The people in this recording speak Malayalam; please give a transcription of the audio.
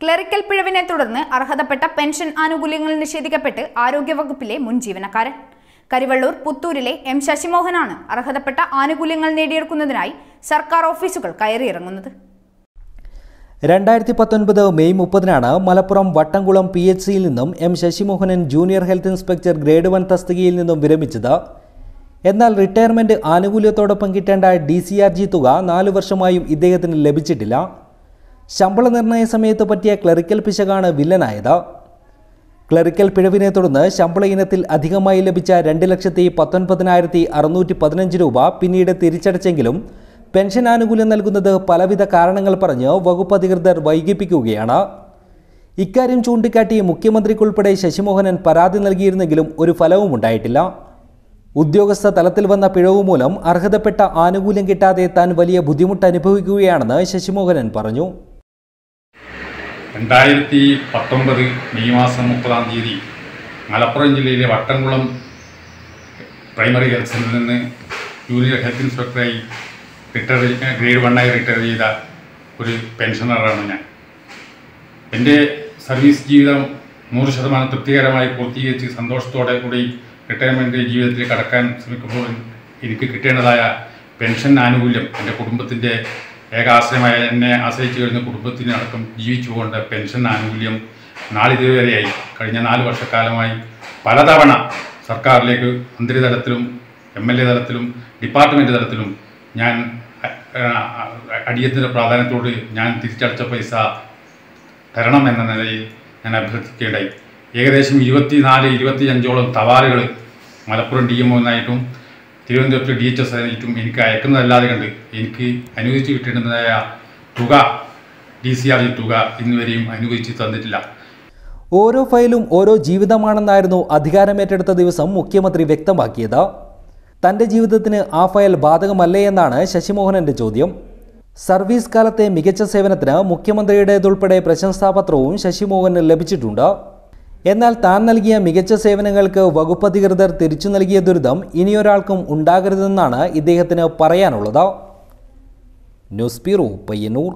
ക്ലറിക്കൽ പിഴവിനെ തുടർന്ന് അർഹതപ്പെട്ട പെൻഷൻ ആനുകൂല്യങ്ങൾ നിഷേധിക്കപ്പെട്ട് ആരോഗ്യവകുപ്പിലെ മുൻ ജീവനക്കാരൻ. കരിവള്ളൂർ പുത്തൂരിലെ എം ശശിമോഹനാണ് അർഹതപ്പെട്ട ആനുകൂല്യങ്ങൾ നേടിയെടുക്കുന്നതിനായി സർക്കാർ ഓഫീസുകൾ കയറിയിറങ്ങുന്നത്. രണ്ടായിരത്തി പത്തൊൻപത് മെയ് മുപ്പതിനാണ് മലപ്പുറം വട്ടംകുളം പി എച്ച് സിയിൽ നിന്നും M Sasimohanan junior health inspector grade one തസ്തികയിൽ നിന്നും വിരമിച്ചത്. എന്നാൽ റിട്ടയർമെന്റ് ആനുകൂല്യത്തോടൊപ്പം കിട്ടേണ്ട ഡി സി ആർ ജി തുക നാലു വർഷമായും ഇദ്ദേഹത്തിന് ലഭിച്ചിട്ടില്ല. ശമ്പള നിർണയ സമയത്ത് പറ്റിയ ക്ലറിക്കൽ പിശകാണ് വില്ലനായത്. ക്ലറിക്കൽ പിഴവിനെ തുടർന്ന് ശമ്പള ഇനത്തിൽ അധികമായി ലഭിച്ച രണ്ട് ലക്ഷത്തി പത്തൊൻപതിനായിരത്തി അറുന്നൂറ്റി പതിനഞ്ച് രൂപ പിന്നീട് തിരിച്ചടച്ചെങ്കിലും പെൻഷൻ ആനുകൂല്യം നൽകുന്നത് പലവിധ കാരണങ്ങൾ പറഞ്ഞ് വകുപ്പ് അധികൃതർ വൈകിപ്പിക്കുകയാണ്. ഇക്കാര്യം ചൂണ്ടിക്കാട്ടി മുഖ്യമന്ത്രിക്കുൾപ്പെടെ ശശിമോഹനൻ പരാതി നൽകിയിരുന്നെങ്കിലും ഒരു ഫലവും ഉണ്ടായിട്ടില്ല. ഉദ്യോഗസ്ഥ തലത്തിൽ വന്ന പിഴവ് മൂലം അർഹതപ്പെട്ട ആനുകൂല്യം കിട്ടാതെ താൻ വലിയ ബുദ്ധിമുട്ട് അനുഭവിക്കുകയാണെന്ന് ശശിമോഹനൻ പറഞ്ഞു. രണ്ടായിരത്തി പത്തൊമ്പത് മെയ് മാസം മുപ്പതാം തീയതി മലപ്പുറം ജില്ലയിലെ വട്ടംകുളം പ്രൈമറി ഹെൽത്ത് സെന്ററിൽ നിന്ന് ജൂനിയർ ഹെൽത്ത് ഇൻസ്പെക്ടറായി റിട്ടയർ ഗ്രേഡ് വണ്ണായി റിട്ടയർ ചെയ്ത ഒരു പെൻഷനറാണ് ഞാൻ. എന്റെ സർവീസ് ജീവിതം നൂറ് ശതമാനം തൃപ്തികരമായി പൂർത്തീകരിച്ച് സന്തോഷത്തോടെ കൂടി റിട്ടയർമെന്റ് ജീവിതത്തിൽ കടക്കാൻ ശ്രമിക്കുമ്പോൾ എനിക്ക് കിട്ടേണ്ടതായ പെൻഷൻ ആനുകൂല്യം എന്റെ കുടുംബത്തിന്റെ ഏക ആശ്രയമായ എന്നെ ആശ്രയിച്ചു കഴിഞ്ഞ കുടുംബത്തിനടക്കം ജീവിച്ചു പോകേണ്ട പെൻഷൻ ആനുകൂല്യം നാളിതുവരെയായി. കഴിഞ്ഞ നാല് വർഷക്കാലമായി പലതവണ സർക്കാരിലേക്ക് മന്ത്രിതലത്തിലും എം എൽ എ തലത്തിലും ഡിപ്പാർട്ട്മെന്റ് തലത്തിലും ഞാൻ അടിയന്തര പ്രാധാന്യത്തോട് ഞാൻ തിരിച്ചടച്ച പൈസ തരണം എന്ന നിലയിൽ ഞാൻ അഭ്യർത്ഥിക്കുകയുണ്ടായി. ഏകദേശം ഇരുപത്തിനാല് ഇരുപത്തിയഞ്ചോളം തവാറുകൾ മലപ്പുറം ഡി എം ഒന്നായിട്ടും തിരുവനന്തപുരത്ത് ഡി എച്ച് എസ് ആയിട്ടും എനിക്ക് അയക്കുന്നതല്ലാതെ കണ്ട് എനിക്ക് അനുവദിച്ച് കിട്ടേണ്ടതായ തുക ഡി സി ആർ തുക ഇന്നുവരെയും അനുവദിച്ച് തന്നിട്ടില്ല. ഓരോ ഫയലും ഓരോ ജീവിതമാണെന്നായിരുന്നു അധികാരമേറ്റെടുത്ത ദിവസം മുഖ്യമന്ത്രി വ്യക്തമാക്കിയത്. തന്റെ ജീവിതത്തിന് ആ ഫയൽ ബാധകമല്ലേ എന്നാണ് ശശിമോഹനന്റെ ചോദ്യം. സർവീസ് കാലത്തെ മികച്ച സേവനത്തിന് മുഖ്യമന്ത്രിയുടേതുൾപ്പെടെ പ്രശംസാപത്രവും ശശിമോഹന് ലഭിച്ചിട്ടുണ്ട്. എന്നാൽ താൻ നൽകിയ മികച്ച സേവനങ്ങൾക്ക് വകുപ്പധികൃതർ തിരിച്ചു നൽകിയ ദുരിതം ഇനിയൊരാൾക്കും ഉണ്ടാകരുതെന്നാണ് ഇദ്ദേഹത്തിന് പറയാനുള്ളത്. News bureau Payyanur.